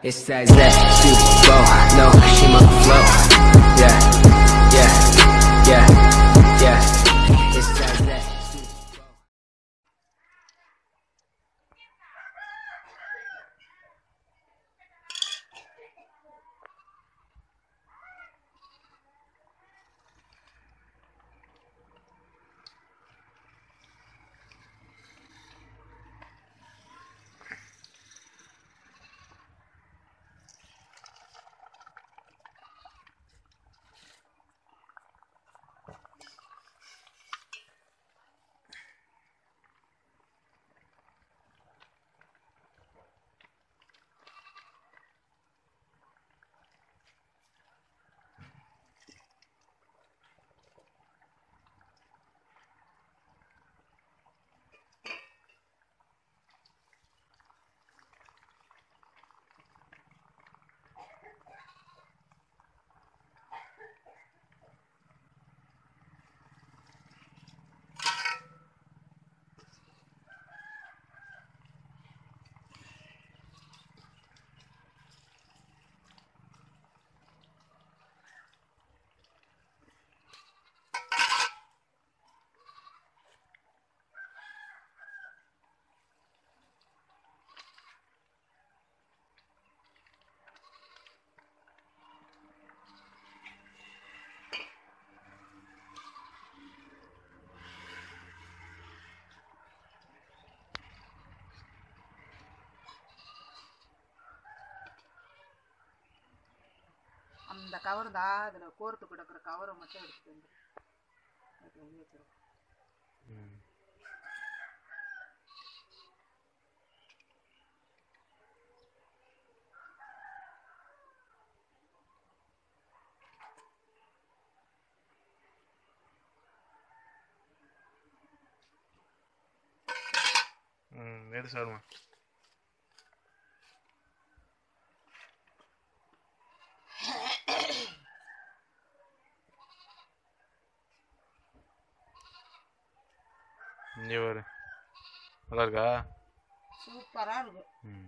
It's that, that Super Bowl, no, she must flow இந்த cover தான். அதில் கோர்த்து கிடக்கிற கவரை மட்டும் எடுத்துட்டு வந்து அது வெளியே இங்கே பாரு. நல்லா இருக்கா சூப்பராக இருக்கும். ம்.